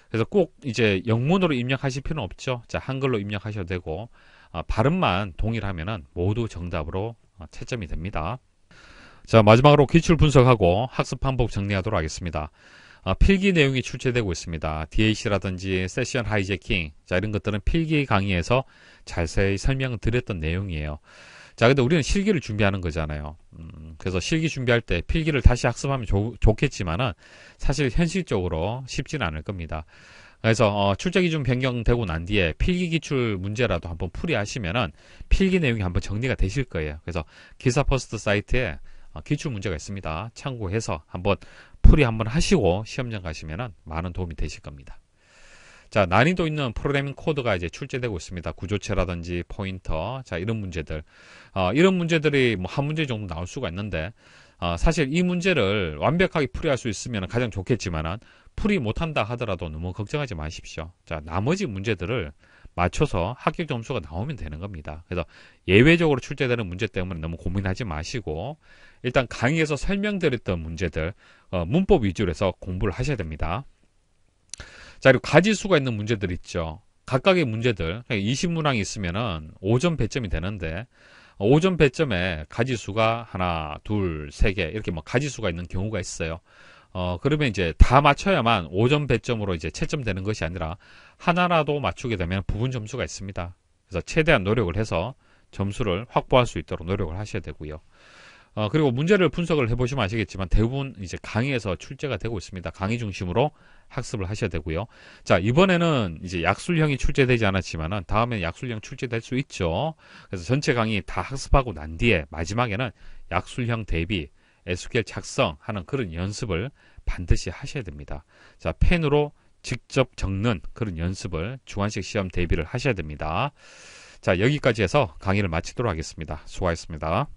그래서 꼭 이제 영문으로 입력하실 필요는 없죠. 자, 한글로 입력하셔도 되고 어, 발음만 동일하면은 모두 정답으로 어, 채점이 됩니다. 자, 마지막으로 기출 분석하고 학습 방법 정리하도록 하겠습니다. 어, 필기 내용이 출제되고 있습니다. DAC라든지 session hijacking, 자, 이런 것들은 필기 강의에서 자세히 설명을 드렸던 내용이에요. 자, 근데 우리는 실기를 준비하는 거잖아요. 음, 그래서 실기 준비할 때 필기를 다시 학습하면 조, 좋겠지만은 사실 현실적으로 쉽지는 않을 겁니다. 그래서 어, 출제 기준 변경되고 난 뒤에 필기 기출 문제라도 한번 풀이하시면은 필기 내용이 한번 정리가 되실 거예요. 그래서 기사 퍼스트 사이트에 어, 기출 문제가 있습니다. 참고해서 한번 풀이 한번 하시고 시험장 가시면은 많은 도움이 되실 겁니다. 자, 난이도 있는 프로그래밍 코드가 이제 출제되고 있습니다. 구조체라든지 포인터, 자, 이런 문제들. 어, 이런 문제들이 뭐 한 문제 정도 나올 수가 있는데, 어, 사실 이 문제를 완벽하게 풀이할 수 있으면 가장 좋겠지만은, 풀이 못한다 하더라도 너무 걱정하지 마십시오. 자, 나머지 문제들을 맞춰서 합격 점수가 나오면 되는 겁니다. 그래서 예외적으로 출제되는 문제 때문에 너무 고민하지 마시고, 일단 강의에서 설명드렸던 문제들, 어, 문법 위주로 해서 공부를 하셔야 됩니다. 자, 그리고 가지수가 있는 문제들 있죠. 각각의 문제들, 20문항이 그러니까 있으면은 5점 배점이 되는데, 5점 배점에 가지수가 하나, 둘, 세 개, 이렇게 뭐 가지수가 있는 경우가 있어요. 어, 그러면 이제 다 맞춰야만 5점 배점으로 이제 채점되는 것이 아니라 하나라도 맞추게 되면 부분 점수가 있습니다. 그래서 최대한 노력을 해서 점수를 확보할 수 있도록 노력을 하셔야 되고요. 어, 그리고 문제를 분석을 해보시면 아시겠지만 대부분 이제 강의에서 출제가 되고 있습니다. 강의 중심으로 학습을 하셔야 되고요. 자, 이번에는 이제 약술형이 출제되지 않았지만은 다음에 약술형 출제될 수 있죠. 그래서 전체 강의 다 학습하고 난 뒤에 마지막에는 약술형 대비 SQL 작성하는 그런 연습을 반드시 하셔야 됩니다. 자, 펜으로 직접 적는 그런 연습을 주관식 시험 대비를 하셔야 됩니다. 자, 여기까지 해서 강의를 마치도록 하겠습니다. 수고하셨습니다.